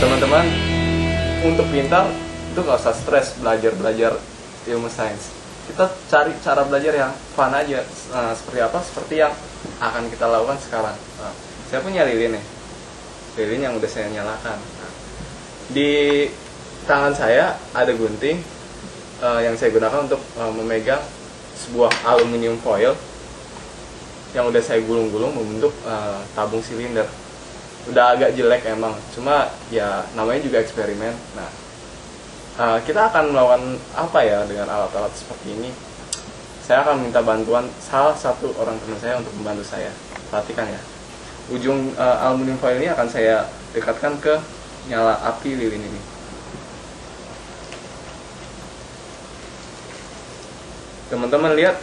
teman-teman untuk pintar itu nggak usah stres belajar belajar ilmu sains. Kita cari cara belajar yang fun aja. Nah, seperti apa? Seperti yang akan kita lakukan sekarang. Nah, saya punya lilin nih. Lilin yang udah saya nyalakan. Di tangan saya ada gunting eh, yang saya gunakan untuk eh, memegang sebuah aluminium foil yang udah saya gulung-gulung membentuk eh, tabung silinder udah agak jelek emang. Cuma ya namanya juga eksperimen. Nah eh, kita akan melakukan apa ya dengan alat-alat seperti ini? Saya akan minta bantuan salah satu orang teman saya untuk membantu saya. Perhatikan ya. Ujung eh, aluminium foil ini akan saya dekatkan ke nyala api lilin ini. Teman-teman lihat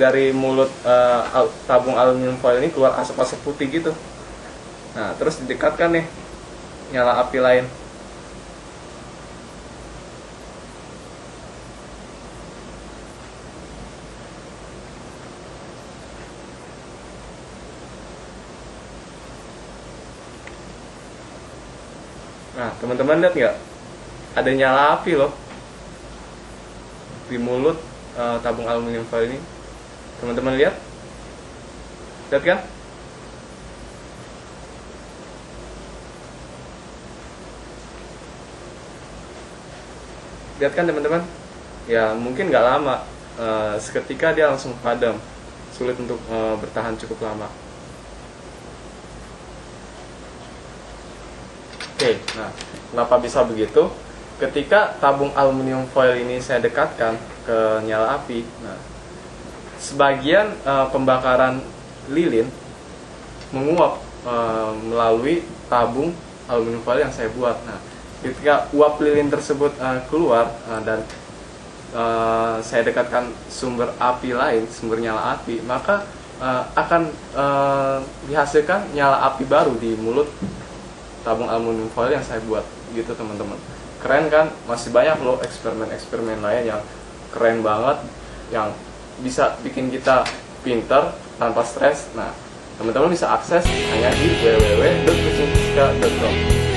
dari mulut al- tabung aluminium foil ini keluar asap-asap putih gitu nah terus didekatkan nih nyala api lain Nah, teman-teman lihat nggak? Ada nyala api loh di mulut eh, tabung aluminium foil ini. Teman-teman lihat? Lihat kan? Lihat kan teman-teman? Ya mungkin nggak lama. Eh, seketika dia langsung padam. Sulit untuk eh, bertahan cukup lama. Oke, nah kenapa bisa begitu? Ketika tabung aluminium foil ini saya dekatkan ke nyala api, nah sebagian eh, pembakaran lilin menguap melalui tabung aluminium foil yang saya buat. Nah, ketika uap lilin tersebut eh, keluar eh, dan eh, saya dekatkan sumber api lain, sumber nyala api, maka eh, akan eh, dihasilkan nyala api baru di mulut tabung aluminium foil yang saya buat gitu teman-teman. Keren kan? Masih banyak loh eksperimen-eksperimen lain yang keren banget yang bisa bikin kita pinter tanpa stres. Nah teman-teman bisa akses hanya di www.kucingfisika.com